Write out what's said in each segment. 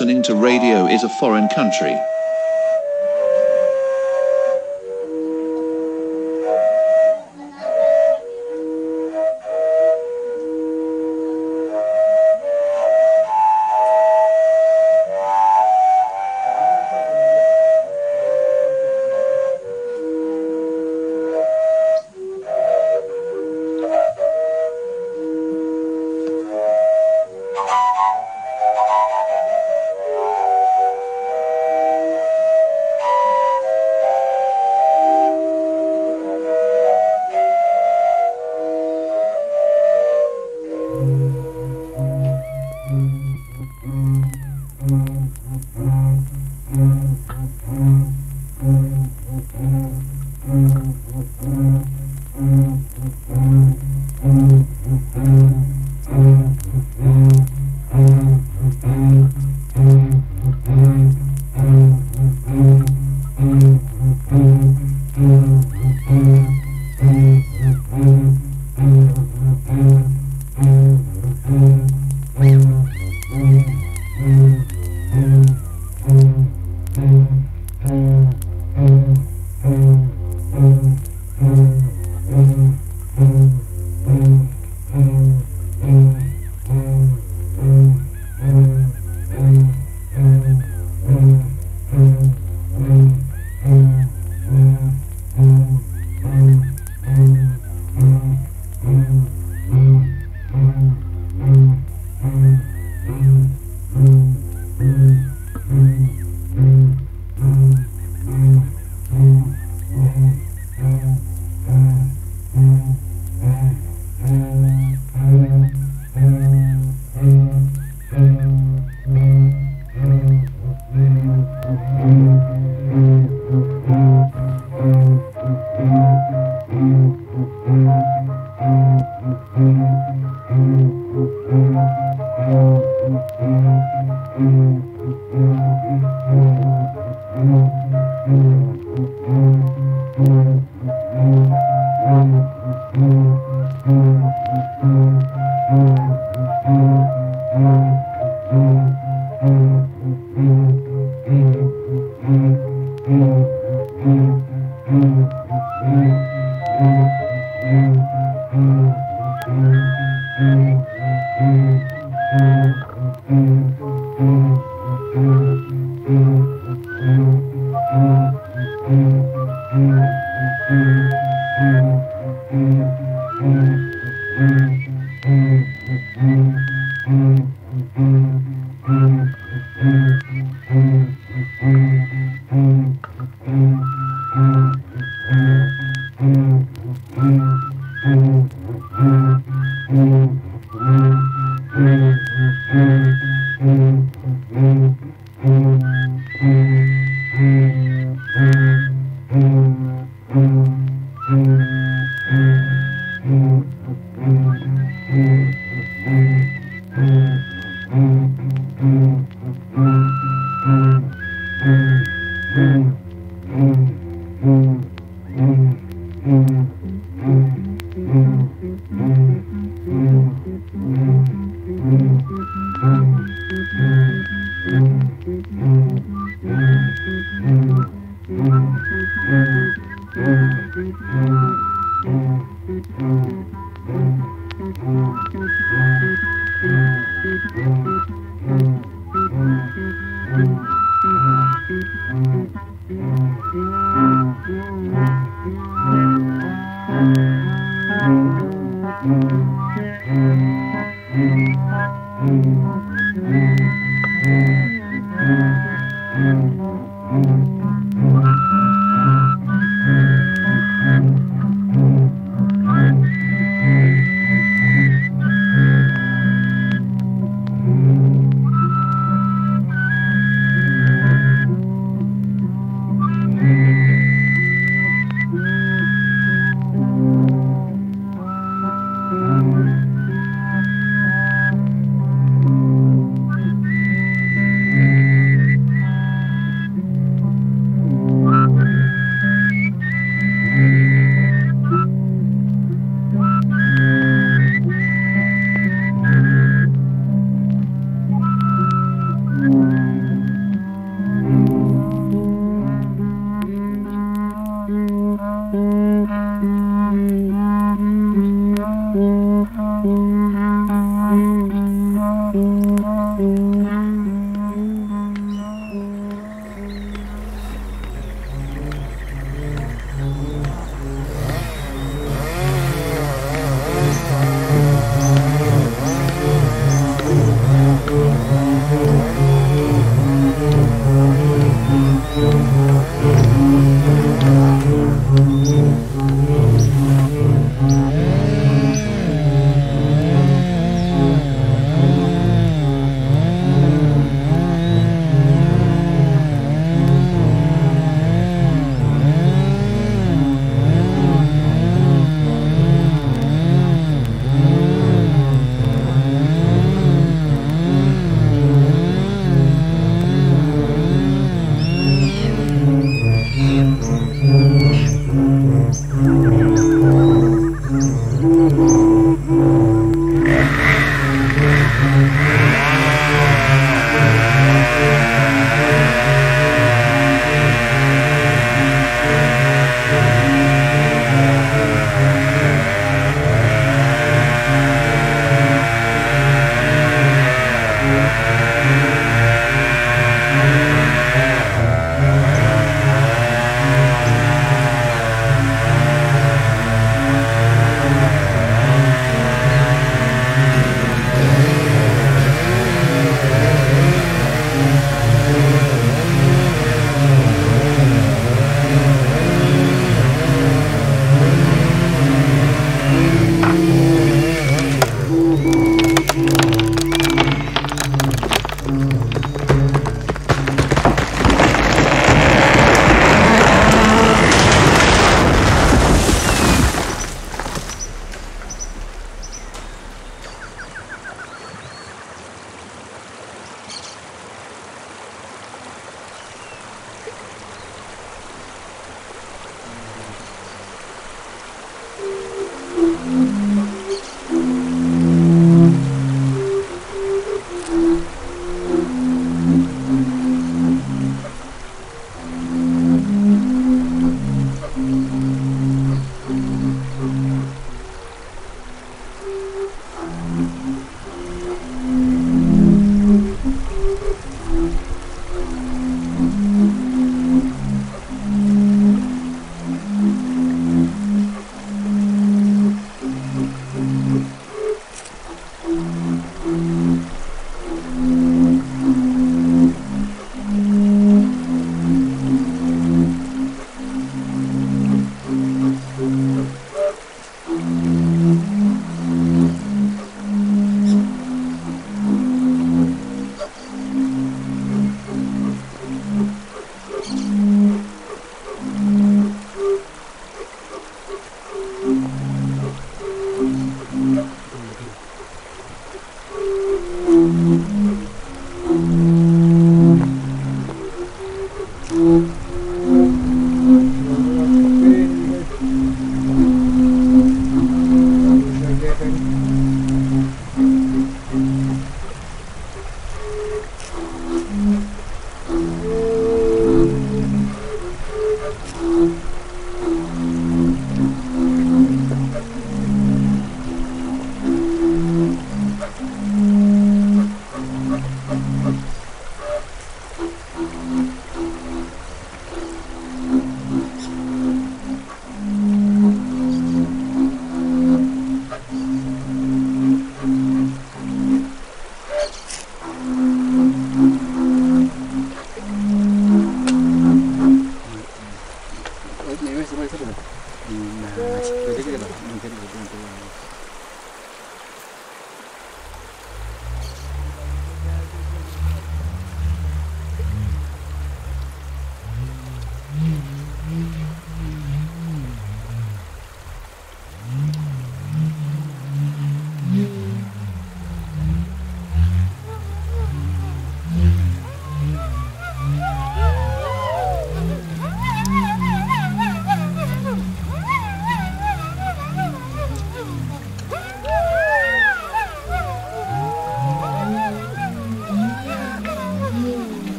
listening to radio is a foreign country.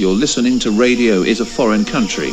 You're listening to Radio is a Foreign Country.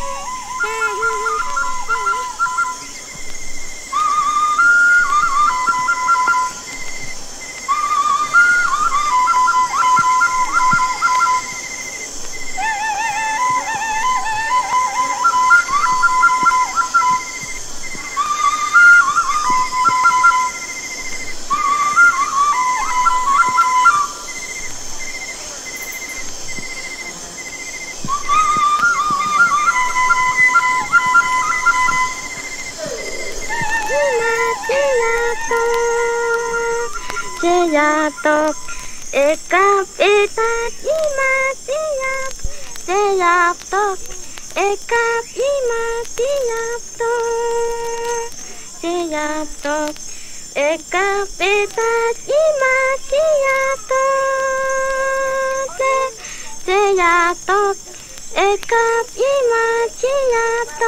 とえかべた今テラテラと浮かびまテラとテラと浮かべた今テラとテラと浮かびまテラと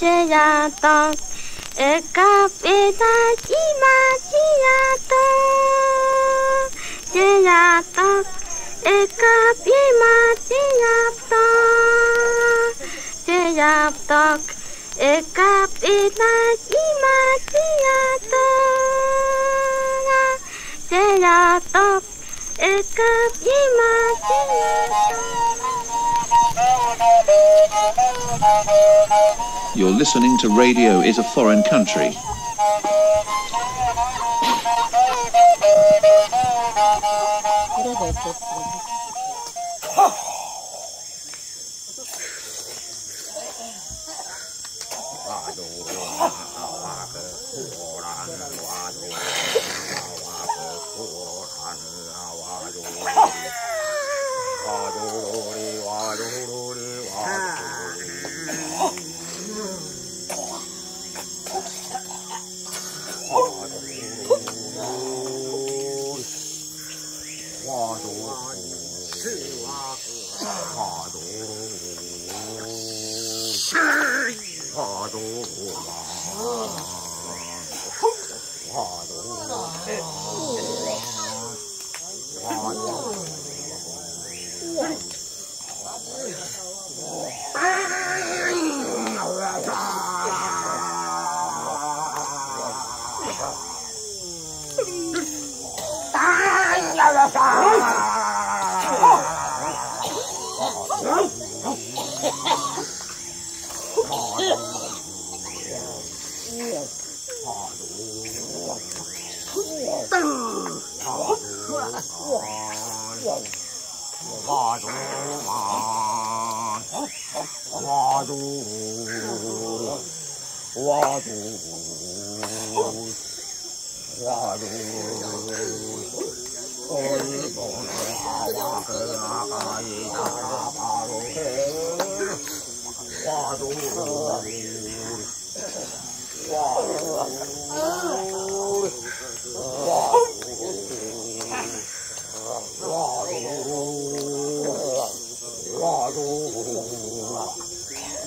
テラとえかべた今テラと You're listening to Radio is a Foreign Country. closest.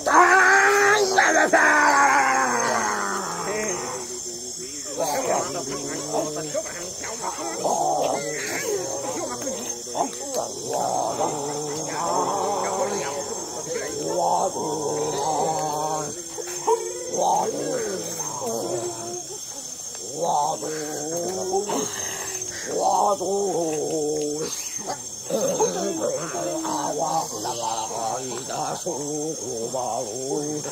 ตาย 花路，滚滚啊，万万花的，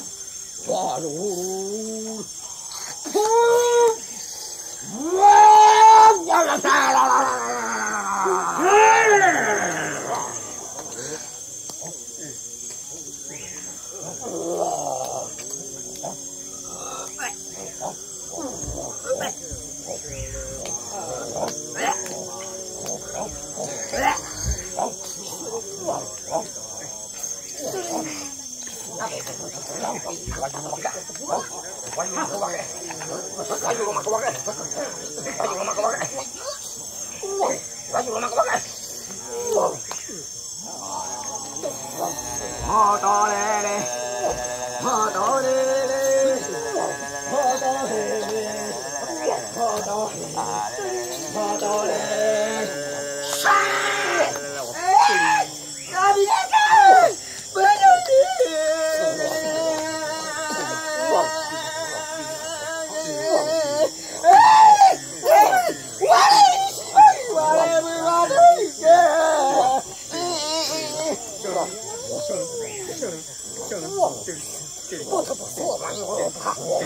Wow.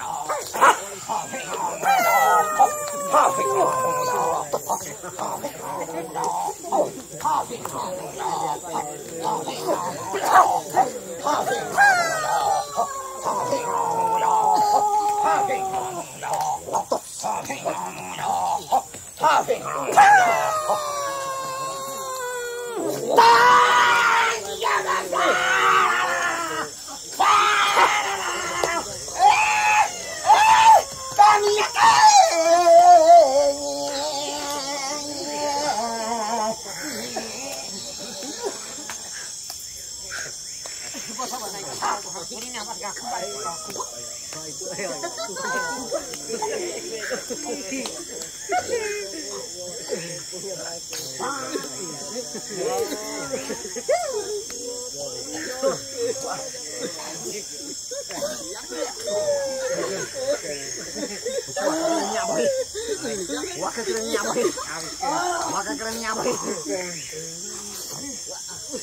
Wah, kerennya apa? Wah, kerennya apa?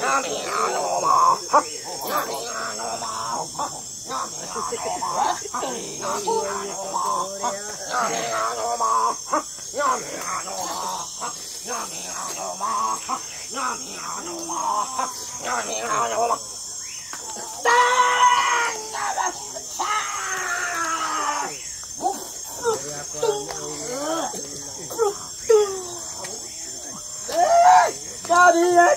何がのま やりやがれ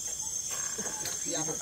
Oh,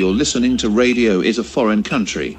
You're listening to Radio is a Foreign Country.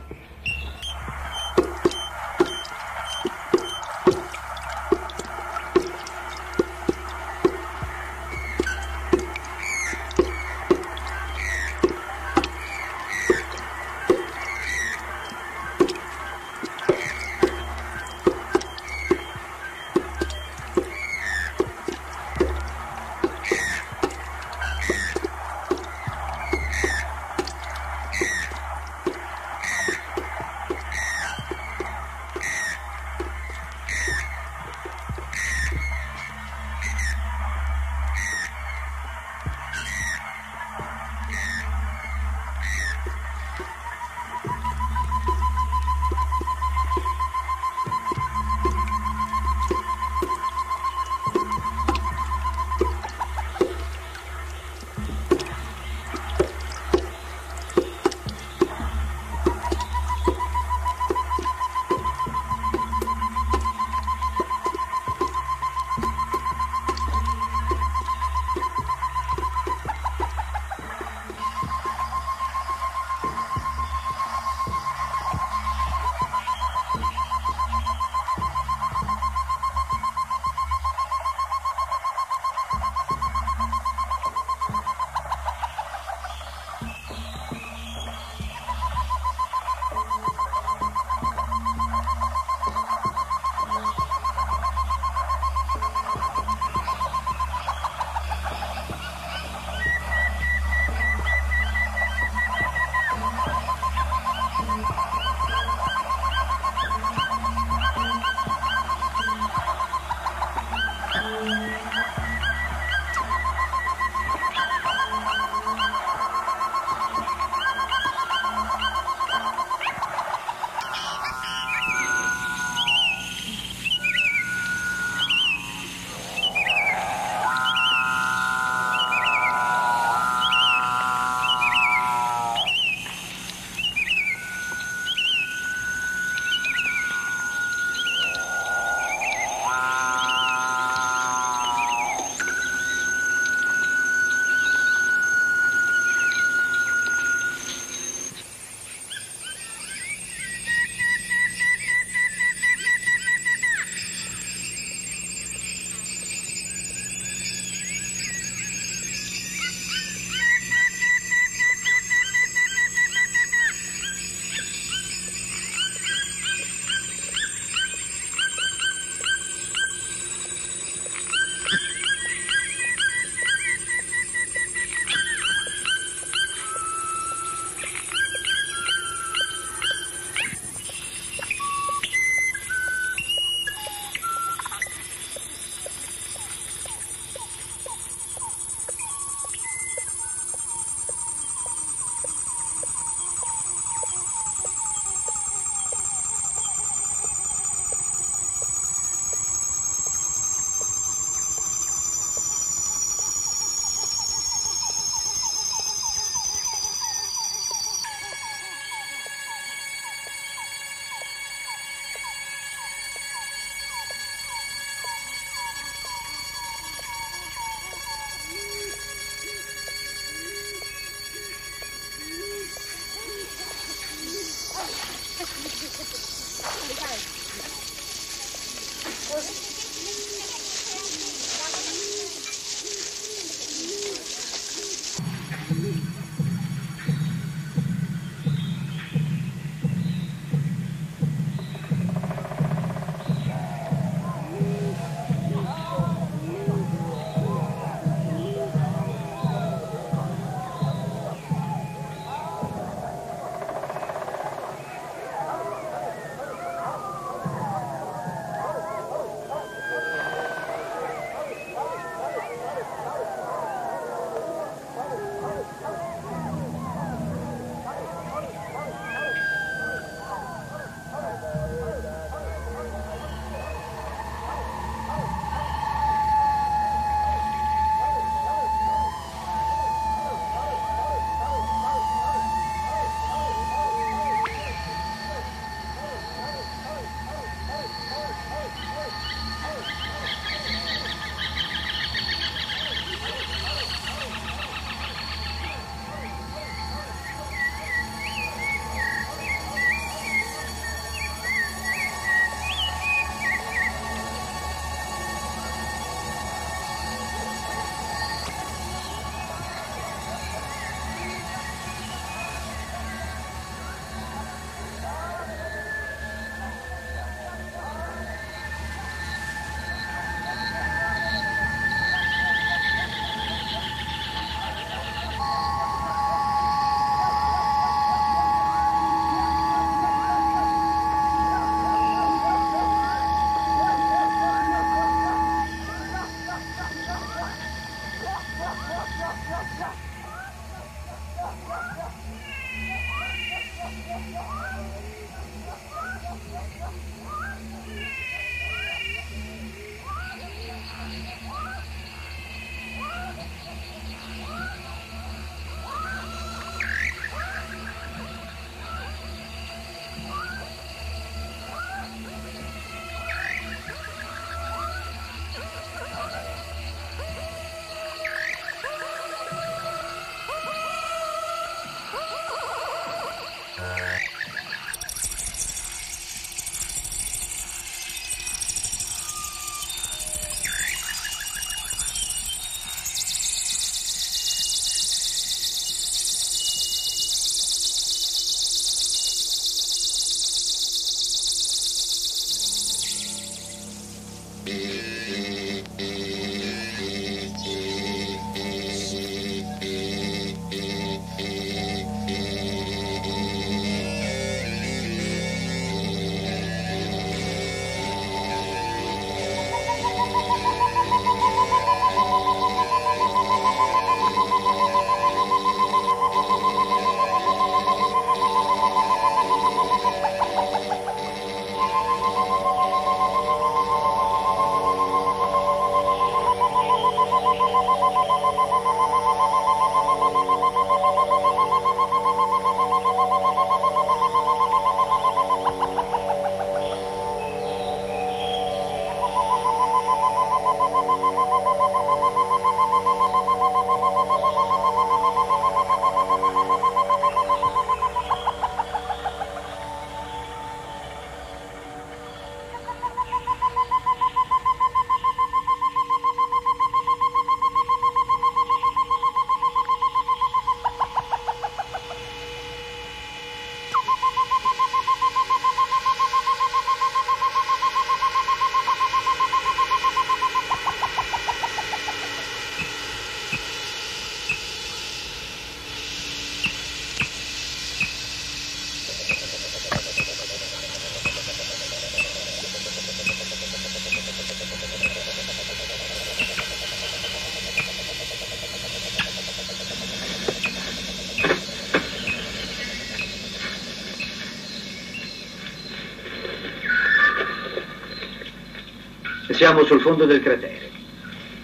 Siamo sul fondo del cratere.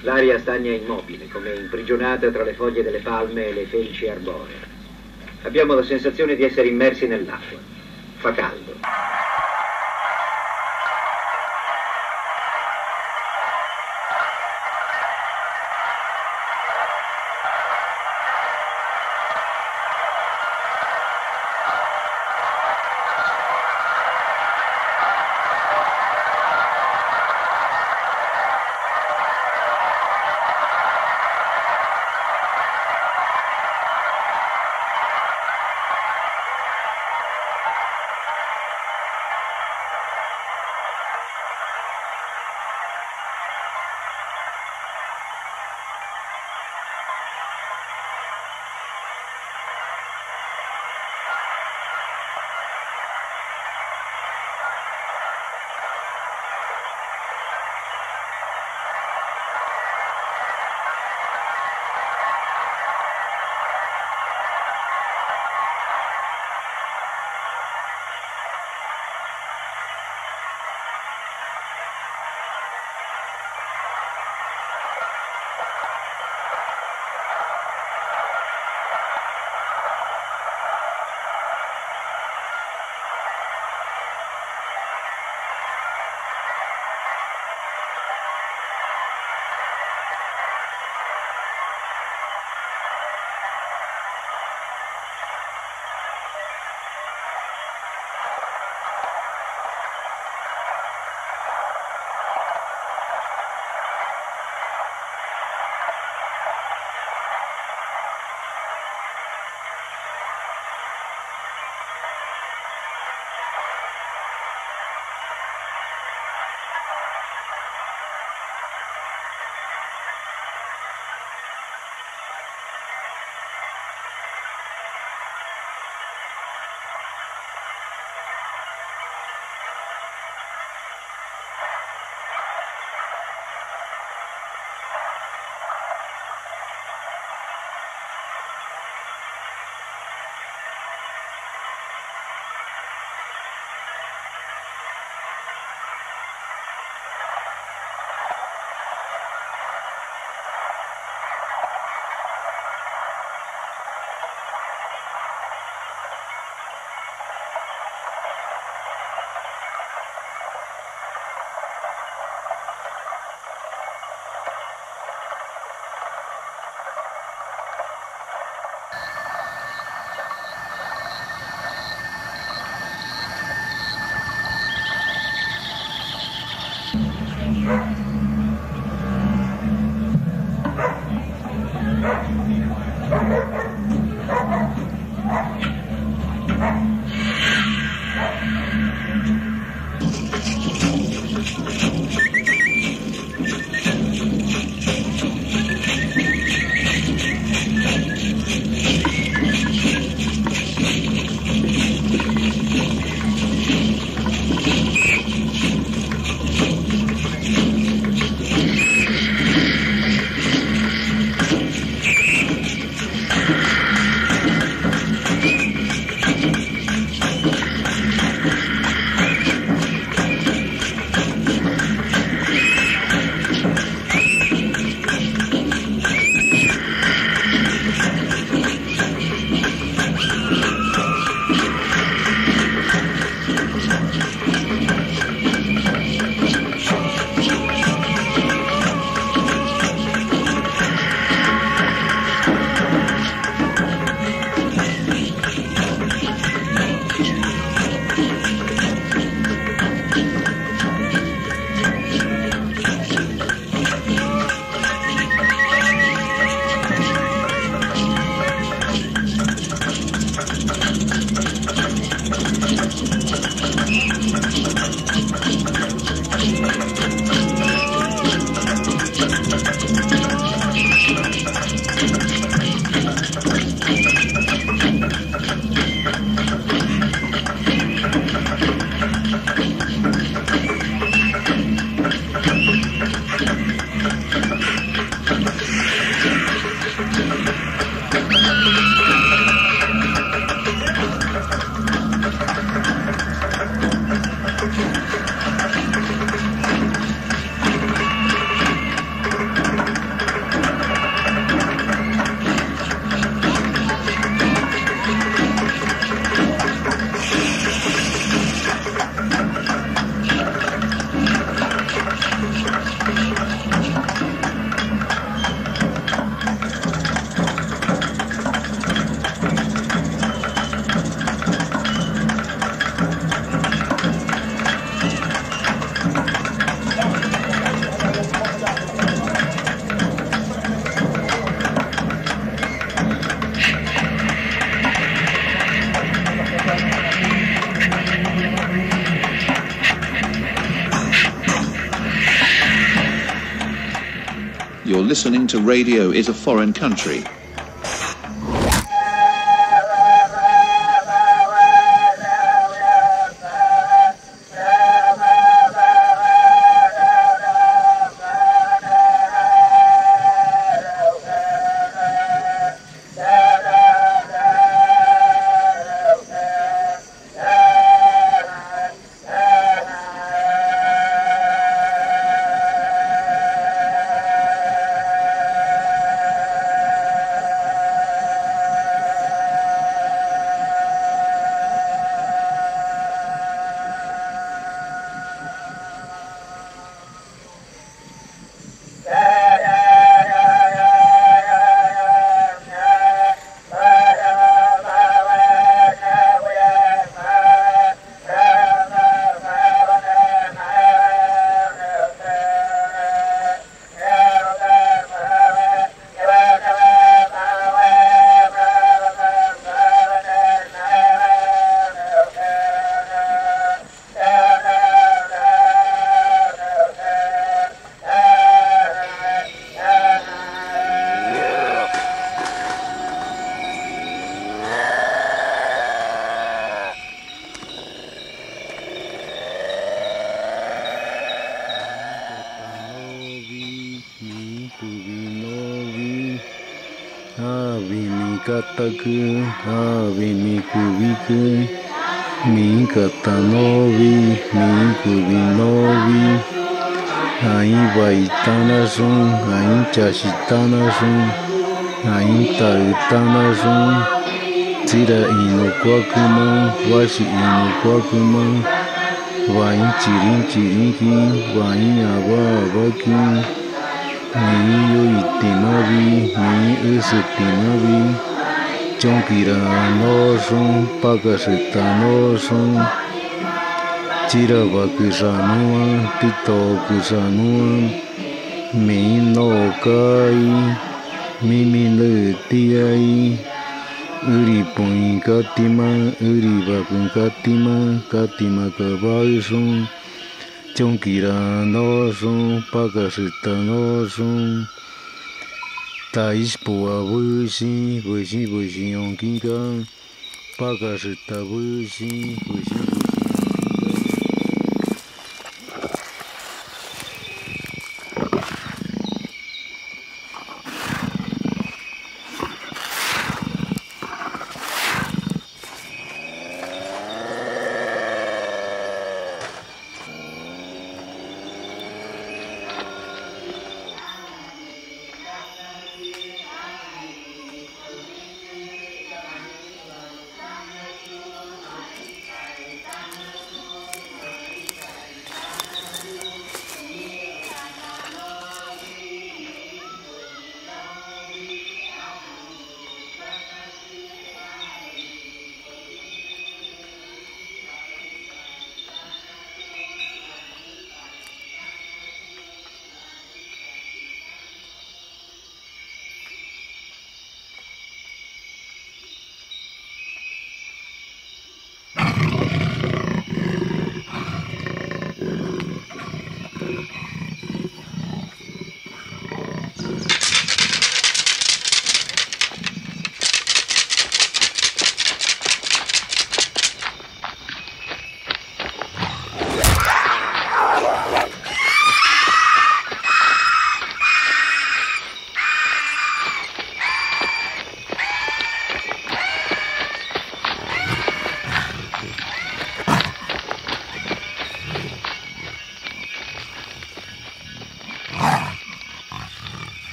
L'aria stagna immobile, come imprigionata tra le foglie delle palme e le felici arboree. Abbiamo la sensazione di essere immersi nell'acqua. Listening to Radio is a Foreign Country. Jajitanajum, Ainta Itanajum, Tira Inoquacumã, Waji Inoquacumã, Vain Tirim Tirinquim, Vain Agua Aguaquim, Neio Itinavi, Neio Exetinavi, Chonquiranojum, Pagajetanojum, Tira Vaquijanua, Tito Quijanua, 没脑壳的，没脑子的，有里半个的吗？有里半个的吗？卡提嘛卡吧一声，冲起来哪声？怕个事它哪声？大衣布啊不行，不行不行，用金刚，怕个事它不行，不行。